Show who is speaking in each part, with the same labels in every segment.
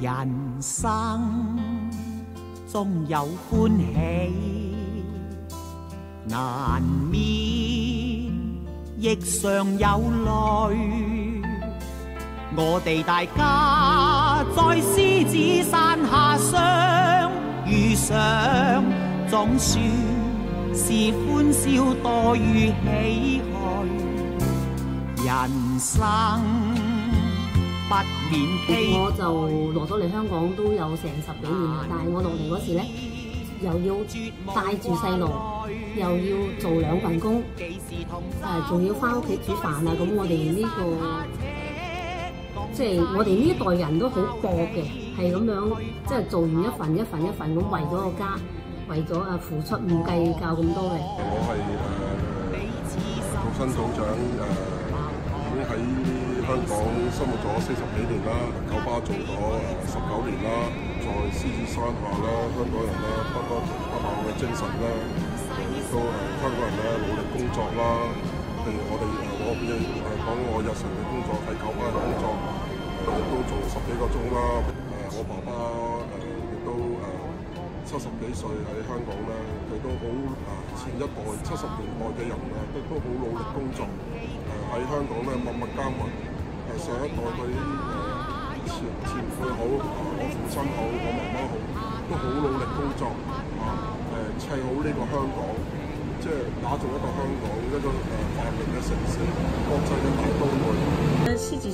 Speaker 1: 人生终有欢喜，难免亦常有泪。我哋大家在狮子山下相遇上，总算是欢笑多于唏嘘。人生。
Speaker 2: 我就落咗嚟香港都有成十幾年啦，但係我落嚟嗰時咧，又要帶住細路，又要做兩份工，誒仲要翻屋企煮飯啊！咁我哋呢個即係我哋呢一代人都好搏嘅，係咁樣即係做完一份一份一份咁為咗個家，為咗啊付出唔計較咁多嘅。
Speaker 3: 我係誒土生土長誒，已經喺。香港生活咗四十幾年啦，九巴做咗誒十九年啦，在獅子山下啦，香港人啦，不不不朽嘅精神啦，亦都誒香港人咧努力工作啦。譬如我哋誒我邊誒講我日常嘅工作喺九巴嘅工作，亦都做十幾個鐘啦。誒我爸爸誒亦都誒七十幾歲喺香港咧，佢都好啊前一代七十年代嘅人啊，都都好努力工作，誒喺香港咧默默耕耘。上一代對啲誒前前輩好，啊我父親好，我媽媽好，都好努力工作，啊誒砌好呢個香港，即係打造一個香港一個誒繁榮嘅城市，國際嘅大都會。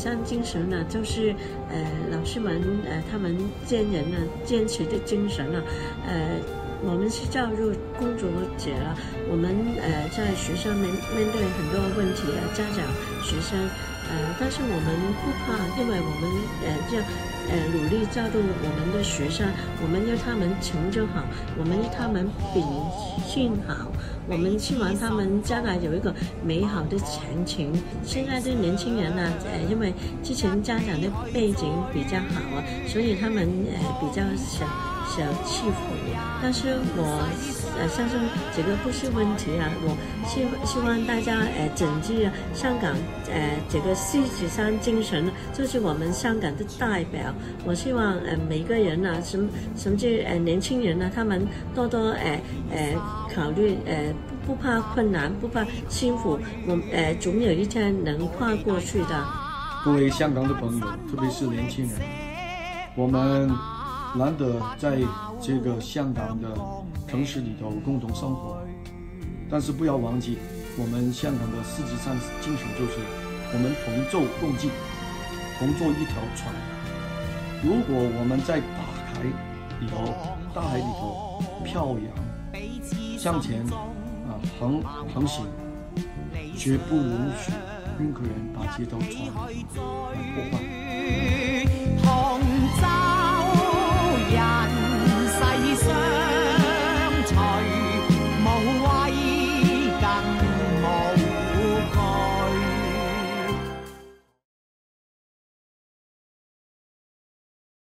Speaker 4: 但精神呢，就是、呃、老师们、呃，他们坚人呢、坚持的精神呢，呃，我们是教育工作者啦，我们、呃、在学校面面对很多问题啊，家长、学生。呃，但是我们不怕，因为我们呃要呃努力教導我们的学生，我们要他们成就好，我们要他们品性好，我们希望他们将来有一个美好的前程。现在的年轻人呢，呃，因为之前家长的背景比较好啊，所以他们呃比较想小小氣負，但是我。呃，相信这个不是问题啊！我希希望大家誒謹記香港、呃、這個獅子山精神，就是我们香港的代表。我希望、呃、每个人呢啊，甚甚至誒、呃、年轻人啊，他们多多呃、呃、考虑、呃，不怕困难，不怕辛苦，我、呃、总有一天能跨过去的。
Speaker 5: 各位香港的朋友，特别是年轻人，我们难得在这个香港的。城市里头共同生活，但是不要忘记，我们香港的獅子山精神就是我们同舟共济，同坐一条船。如果我们在大海里头、大海里头漂洋向前啊航航行，绝不允许任何人把這條船來破坏。